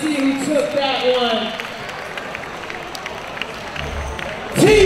see who took that one. T